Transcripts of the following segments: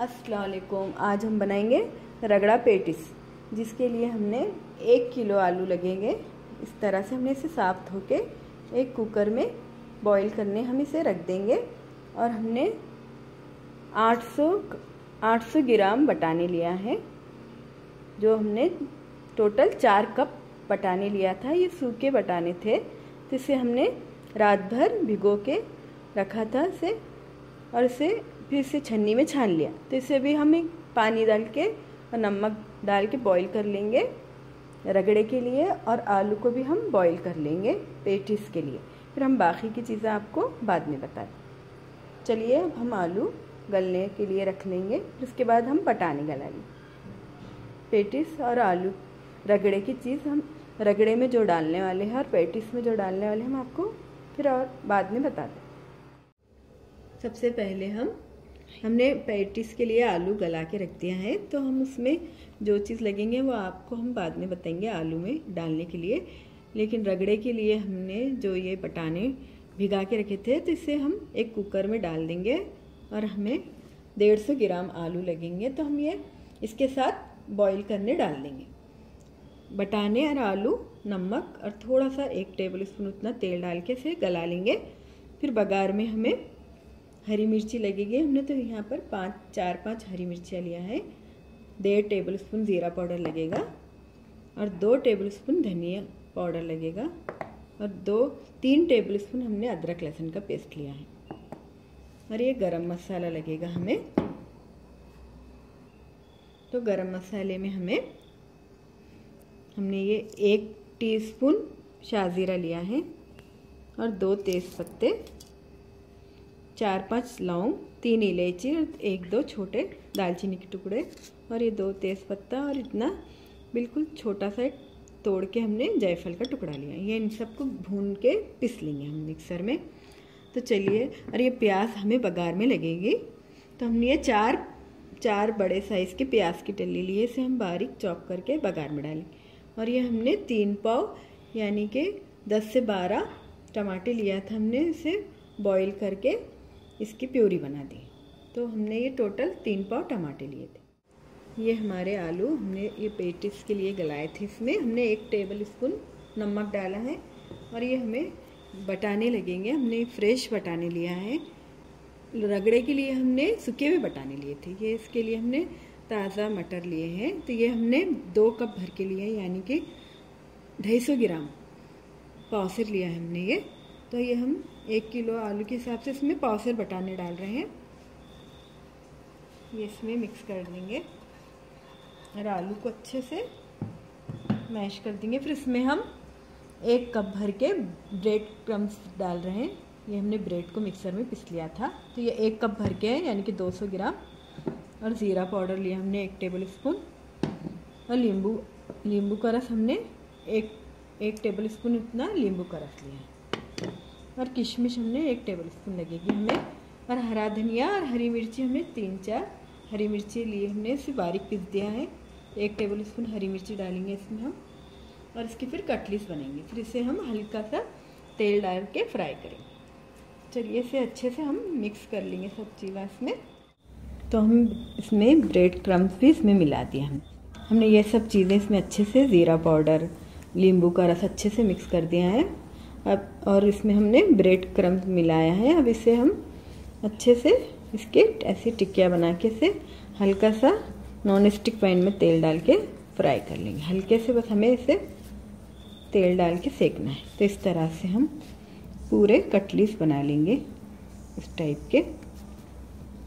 असलकुम आज हम बनाएँगे रगड़ा पेटिस, जिसके लिए हमने एक किलो आलू लगेंगे। इस तरह से हमने इसे साफ़ धो के एक कुकर में बॉईल करने हम इसे रख देंगे और हमने 800 800 ग्राम बटाने लिया है, जो हमने टोटल चार कप बटाने लिया था। ये सूखे बटाने थे। तो इसे हमने रात भर भिगो के रखा था इसे, और इसे फिर इसे छन्नी में छान लिया। तो इसे भी हम एक पानी डाल के और नमक डाल के बॉईल कर लेंगे रगड़े के लिए, और आलू को भी हम बॉईल कर लेंगे पेटिस के लिए। फिर हम बाकी की चीज़ें आपको बाद में बताएँ। चलिए, अब हम आलू गलने के लिए रख लेंगे, फिर उसके बाद हम बटाने गला लेंगे पेटिस और आलू रगड़े की चीज़ हम रगड़े में जो डालने वाले हैं और पेटिस में जो डालने वाले हम आपको फिर और बाद में बता दें। सबसे पहले हम, हमने पैटिस के लिए आलू गला के रख दिया है तो हम उसमें जो चीज़ लगेंगे वो आपको हम बाद में बताएँगे आलू में डालने के लिए। लेकिन रगड़े के लिए हमने जो ये बटाने भिगा के रखे थे तो इसे हम एक कुकर में डाल देंगे और हमें डेढ़ सौ ग्राम आलू लगेंगे तो हम ये इसके साथ बॉईल करने डाल देंगे। बटाने और आलू, नमक और थोड़ा सा एक टेबल स्पून उतना तेल डाल के इसे गला लेंगे। फिर बघार में हमें हरी मिर्ची लगेगी। हमने तो यहाँ पर पाँच, चार, पाँच हरी मिर्चियाँ लिया है। डेढ़ टेबल स्पून ज़ीरा पाउडर लगेगा और दो टेबल स्पून धनिया पाउडर लगेगा और दो, तीन टेबल स्पून हमने अदरक लहसुन का पेस्ट लिया है। और ये गरम मसाला लगेगा हमें। तो गरम मसाले में हमें हमने ये एक टीस्पून शाजीरा लिया है और दो तेज़ पत्ते चार पाँच लौंग, तीन इलायची और एक दो छोटे दालचीनी के टुकड़े और ये दो तेज़ पत्ता और इतना बिल्कुल छोटा सा तोड़ के हमने जायफल का टुकड़ा लिया ये इन सबको भून के पिस लेंगे हम मिक्सर में। तो चलिए, और ये प्याज हमें बघार में लगेगी। तो हमने ये चार चार बड़े साइज़ के प्याज की टल्ली लिए इसे हम बारीक चॉप करके बघार में डालें और ये हमने तीन पाव, यानी कि दस से बारह टमाटर लिया था हमने, इसे बॉईल करके इसकी प्योरी बना दी। तो हमने ये टोटल तीन पाव टमाटर लिए थे। ये हमारे आलू, हमने ये पेटिस के लिए गलाए थे इसमें। हमने एक टेबल स्पून नमक डाला है और ये हमें बटाने लगेंगे। हमने फ्रेश बटाने लिया है। रगड़े के लिए हमने, सूखे हुए बटाने लिए थे। ये इसके लिए हमने ताज़ा मटर लिए हैं। तो ये हमने दो कप भर के लिए, यानी कि ढाई सौ ग्राम पाउसर लिया है हमने ये। तो ये हम एक किलो आलू के हिसाब से इसमें पाउसर बटाने डाल रहे हैं। ये इसमें मिक्स कर देंगे और आलू को अच्छे से मैश कर देंगे। फिर इसमें हम एक कप भर के ब्रेड क्रम्स डाल रहे हैं। ये हमने ब्रेड को मिक्सर में पिस लिया था। तो ये एक कप भर के है, यानी कि 200 ग्राम। और ज़ीरा पाउडर लिया हमने एक टेबल स्पून और नींबू नींबू का रस हमने एक एक टेबल स्पून इतना नींबू का रस लिया और किशमिश हमने एक टेबल स्पून लगेगी हमें। और हरा धनिया और हरी मिर्ची हमें तीन, चार हरी मिर्ची लिए हमने, इसे बारीक पीस दिया है। एक टेबल स्पून हरी मिर्ची डालेंगे इसमें हम। और इसकी फिर कटलीस बनेंगे। फिर इसे हम हल्का सा तेल डाल के फ्राई करेंगे। चलिए इसे अच्छे से हम मिक्स कर लेंगे सब चीज़ें इसमें तो हम इसमें ब्रेड क्रम्स भी इसमें मिला दिया हम हमने ये सब चीज़ें इसमें अच्छे से ज़ीरा पाउडर, नींबू का रस अच्छे से मिक्स कर दिया है। अब, और इसमें हमने ब्रेड क्रम्स मिलाया है। अब इसे हम अच्छे से इसके ऐसी टिक्किया बना के से हल्का सा नॉन स्टिक पैन में तेल डाल के फ्राई कर लेंगे। हल्के से बस हमें इसे तेल डाल के सेकना है। तो इस तरह से हम पूरे कटलीस बना लेंगे इस टाइप के।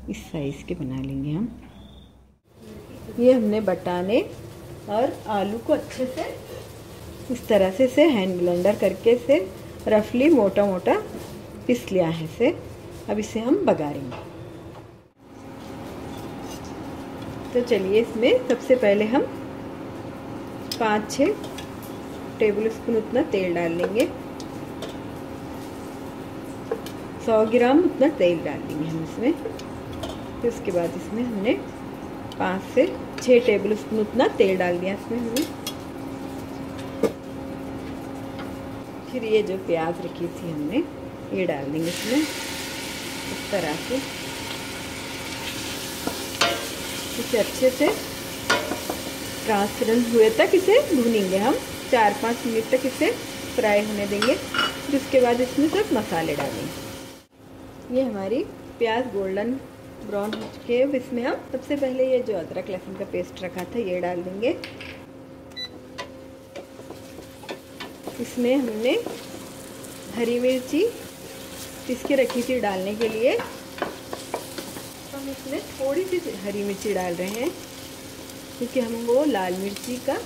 इस साइज़ के बना लेंगे हम। ये हमने बटाने और आलू को अच्छे से इस तरह से इसे हैंड ब्लेंडर करके से रफली मोटा मोटा पिस लिया है इसे। अब इसे हम बघारेंगे तो चलिए इसमें सबसे पहले हम पाँच छः टेबल स्पून उतना तेल डाल लेंगे। सौ ग्राम उतना तेल डाल देंगे हम इसमें। फिर उसके बाद इसमें हमने पाँच से छः टेबल स्पून उतना तेल डाल दिया इसमें हमने। फिर ये जो प्याज रखी थी हमने, ये डाल देंगे इसमें, इस तरह से। इसे अच्छे से ट्रांसपेरेंट हुए तक इसे भूनेंगे हम। चार पाँच मिनट तक इसे फ्राई होने देंगे। फिर उसके बाद इसमें सब मसाले डालेंगे। ये हमारी प्याज गोल्डन ब्राउन हो चुके हैं। इसमें हम सबसे पहले ये जो अदरक लहसुन का पेस्ट रखा था, ये डाल देंगे। इसमें हमने हरी मिर्ची पिसके रखी थी डालने के लिए। हम इसमें थोड़ी सी हरी मिर्ची डाल रहे हैं, क्योंकि हम वो लाल मिर्ची का,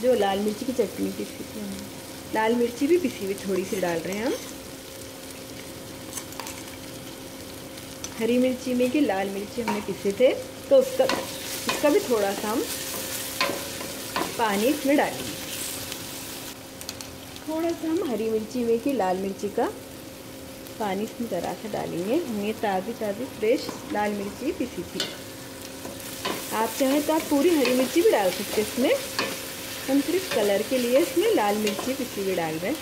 जो लाल मिर्ची की चटनी पीसी लाल मिर्ची भी पिसी हुई थोड़ी सी डाल रहे हैं हम। हरी मिर्ची में कि लाल मिर्ची हमने पीसे थे तो उसका उसका भी थोड़ा सा हम पानी इसमें डालेंगे। थोड़ा सा हम हरी मिर्ची में कि लाल मिर्ची का पानी इसमें ज़रा सा डालेंगे। हमने ताज़ी ताज़ी, फ्रेश लाल मिर्ची पीसी थी। आप चाहें तो आप पूरी हरी मिर्ची भी डाल सकते हैं इसमें। हम सिर्फ़ कलर के लिए इसमें लाल मिर्ची पीसी हुई डाल रहे हैं।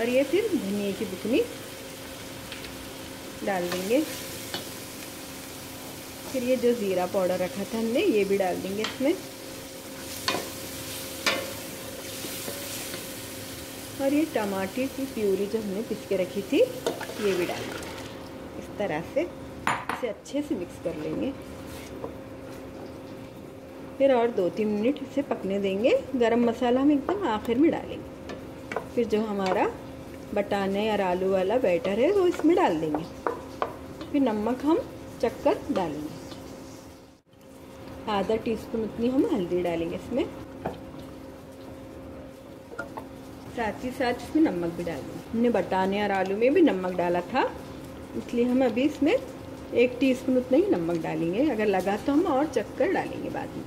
और ये फिर धनिया की बुकनी डाल देंगे। फिर ये जो ज़ीरा पाउडर रखा था हमने, ये भी डाल देंगे इसमें। और ये टमाटर की प्यूरी जो हमने पिस के रखी थी, ये भी डाल देंगे। इस तरह से इसे अच्छे से मिक्स कर लेंगे। फिर और दो तीन मिनट इसे पकने देंगे। गरम मसाला हम एकदम आखिर में डालेंगे। फिर जो हमारा बटाने और आलू वाला बैटर है, वो इसमें डाल देंगे। फिर नमक हम चक्कर डालेंगे। आधा टीस्पून उतनी हम हल्दी डालेंगे इसमें। साथ ही साथ इसमें नमक भी डाल देंगे हमने बटाने और आलू में भी नमक डाला था, इसलिए हम अभी इसमें एक टीस्पून उतना ही नमक डालेंगे। अगर लगा तो हम और चक्कर डालेंगे बाद में।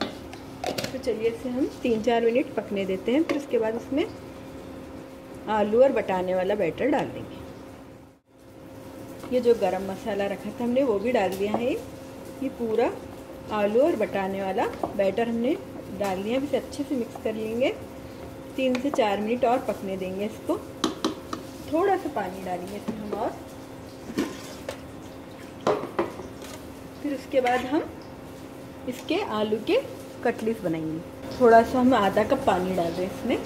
तो चलिए इसे हम तीन चार मिनट पकने देते हैं, फिर उसके बाद इसमें आलू और बटाने वाला बैटर डाल देंगे। ये जो गरम मसाला रखा था हमने, वो भी डाल दिया है। ये पूरा आलू और बटाने वाला बैटर हमने डाल दिया इसे अच्छे से मिक्स कर लेंगे। तीन से चार मिनट और पकने देंगे इसको। थोड़ा सा पानी डालेंगे इसमें हम और। फिर उसके बाद हम इसके आलू के कटलिस बनाएँगे। थोड़ा सा हम आधा कप पानी डाल रहे हैं इसमें।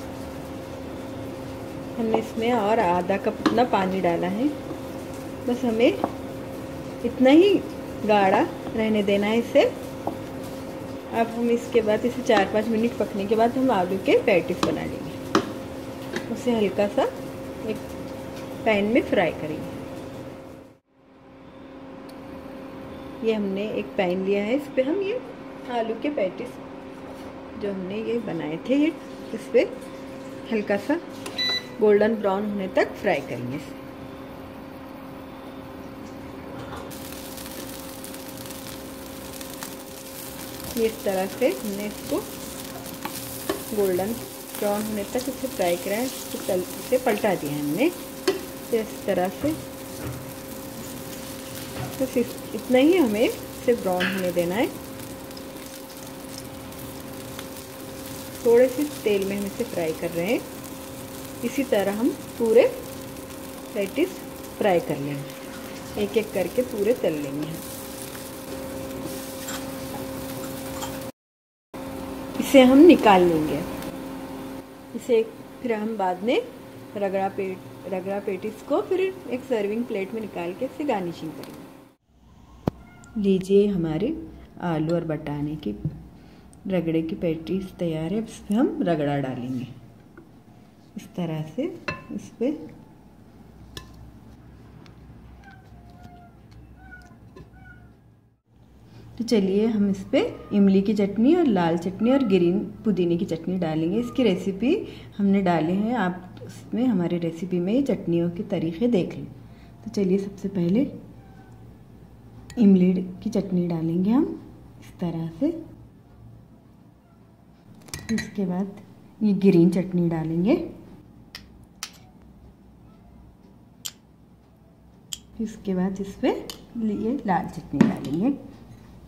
हमने इसमें और आधा कप इतना पानी डाला है। बस हमें इतना ही गाढ़ा रहने देना है इसे। अब हम इसके बाद, इसे चार पाँच मिनट पकने के बाद हम आलू के पैटिस बना लेंगे। उसे हल्का सा एक पैन में फ्राई करेंगे। ये हमने एक पैन लिया है, इस पर हम ये आलू के पैटिस जो हमने ये बनाए थे ये इस पर हल्का सा गोल्डन ब्राउन होने तक फ्राई करेंगे। इसे तरह से हमने इसको गोल्डन ब्राउन होने तक इसे फ्राई करा है, इसको तल, इसे पलटा दिया हमने। तो इस तरह से तो इतना ही हमें इसे ब्राउन होने देना है। थोड़े से तेल में हम इसे फ्राई कर रहे हैं। इसी तरह हम पूरे पैटिस फ्राई कर लेंगे एक एक करके पूरे तल लेंगे हम। इसे हम निकाल लेंगे। इसे फिर हम बाद में रगड़ा पेट, रगड़ा पेटिस को फिर एक सर्विंग प्लेट में निकाल के इसे गार्निशिंग करेंगे। लीजिए हमारे आलू और बटाने की, रगड़े की पेटिस तैयार है। इस पर हम रगड़ा डालेंगे। इस तरह से इस पर तो चलिए हम इस पर इमली की चटनी और लाल चटनी और ग्रीन पुदीने की चटनी डालेंगे। इसकी रेसिपी हमने डाली है। आप उसमें हमारे रेसिपी में चटनियों के तरीके देख लें। तो चलिए सबसे पहले इमली की चटनी डालेंगे हम इस तरह से। इसके बाद ये ग्रीन चटनी डालेंगे। इसके बाद इस पर ये लाल चटनी डालेंगे।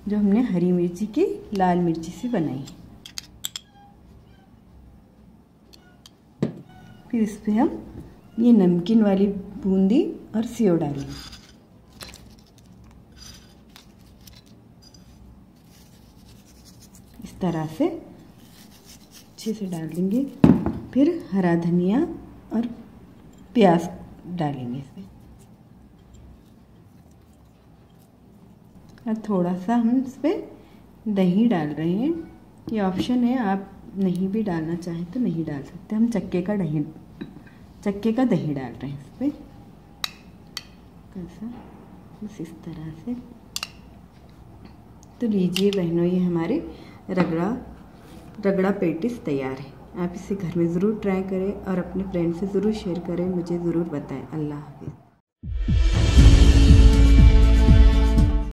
जो हमने हरी मिर्ची की लाल मिर्ची से बनाई फिर इस पर हम ये नमकीन वाली बूंदी और सेव डालेंगे। इस तरह से अच्छे से डाल देंगे। फिर हरा धनिया और प्याज डालेंगे इसमें और थोड़ा सा हम इस पर दही डाल रहे हैं। ये ऑप्शन है, आप नहीं भी डालना चाहें तो नहीं डाल सकते। हम चक्के का दही, चक्के का दही डाल रहे हैं इस पर कैसा? बस इस तरह से। तो लीजिए बहनों, ये हमारे रगड़ा रगड़ा पेटिस तैयार है। आप इसे घर में ज़रूर ट्राई करें और अपने फ्रेंड से ज़रूर शेयर करें। मुझे ज़रूर बताएँ। अल्लाह हाफिज़।